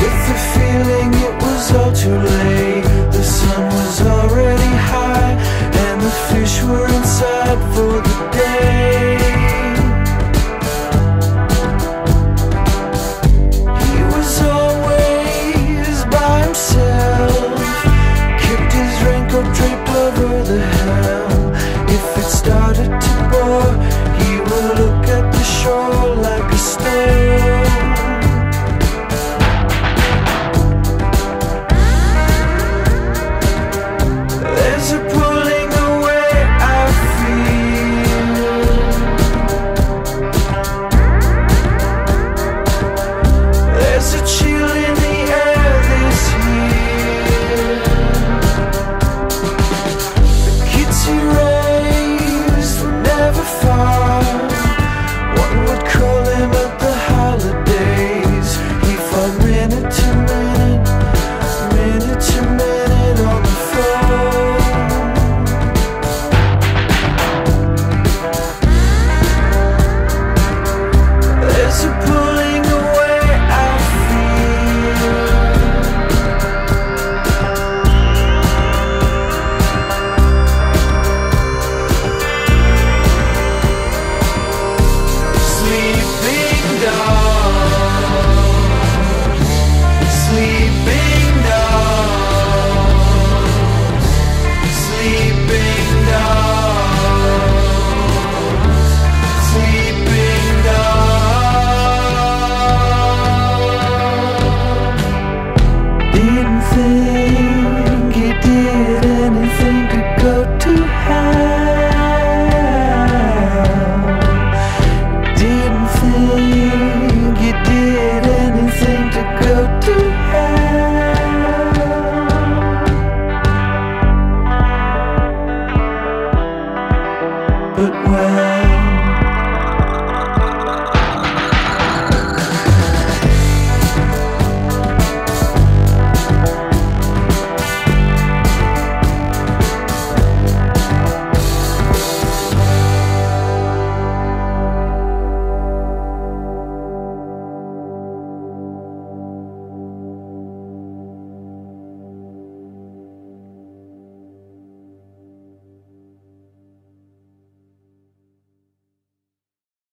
with the feeling it was all too late. world.